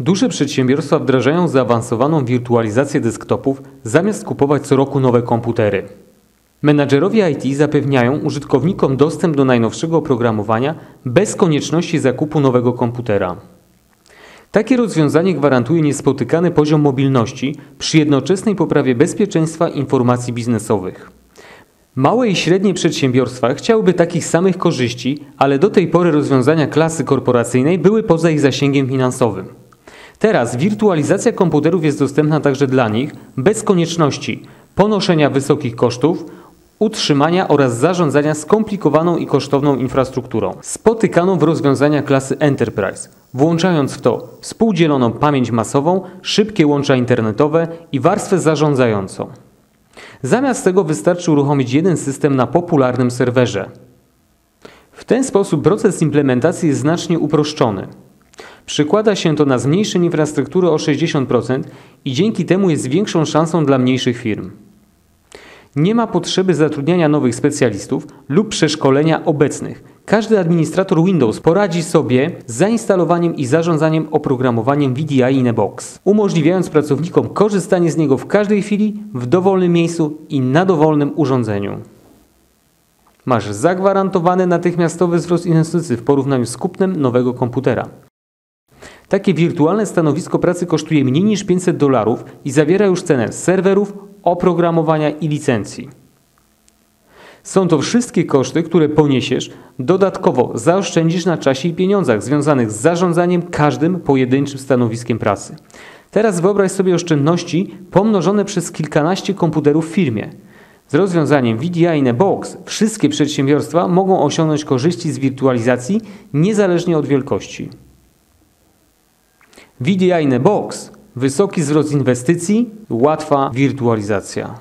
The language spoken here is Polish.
Duże przedsiębiorstwa wdrażają zaawansowaną wirtualizację desktopów zamiast kupować co roku nowe komputery. Menadżerowie IT zapewniają użytkownikom dostęp do najnowszego oprogramowania bez konieczności zakupu nowego komputera. Takie rozwiązanie gwarantuje niespotykany poziom mobilności przy jednoczesnej poprawie bezpieczeństwa informacji biznesowych. Małe i średnie przedsiębiorstwa chciałyby takich samych korzyści, ale do tej pory rozwiązania klasy korporacyjnej były poza ich zasięgiem finansowym. Teraz wirtualizacja komputerów jest dostępna także dla nich bez konieczności ponoszenia wysokich kosztów, utrzymania oraz zarządzania skomplikowaną i kosztowną infrastrukturą, spotykaną w rozwiązaniach klasy Enterprise, włączając w to współdzieloną pamięć masową, szybkie łącza internetowe i warstwę zarządzającą. Zamiast tego wystarczy uruchomić jeden system na popularnym serwerze. W ten sposób proces implementacji jest znacznie uproszczony. Przykłada się to na zmniejszenie infrastruktury o 60% i dzięki temu jest większą szansą dla mniejszych firm. Nie ma potrzeby zatrudniania nowych specjalistów lub przeszkolenia obecnych. Każdy administrator Windows poradzi sobie z zainstalowaniem i zarządzaniem oprogramowaniem VDI in a Box, umożliwiając pracownikom korzystanie z niego w każdej chwili, w dowolnym miejscu i na dowolnym urządzeniu. Masz zagwarantowany natychmiastowy wzrost inwestycji w porównaniu z kupnem nowego komputera. Takie wirtualne stanowisko pracy kosztuje mniej niż 500 dolarów i zawiera już cenę serwerów, oprogramowania i licencji. Są to wszystkie koszty, które poniesiesz, dodatkowo zaoszczędzisz na czasie i pieniądzach związanych z zarządzaniem każdym pojedynczym stanowiskiem pracy. Teraz wyobraź sobie oszczędności pomnożone przez kilkanaście komputerów w firmie. Z rozwiązaniem VDI in a Box wszystkie przedsiębiorstwa mogą osiągnąć korzyści z wirtualizacji niezależnie od wielkości. VDI in a Box Wysoki wzrost inwestycji, łatwa wirtualizacja.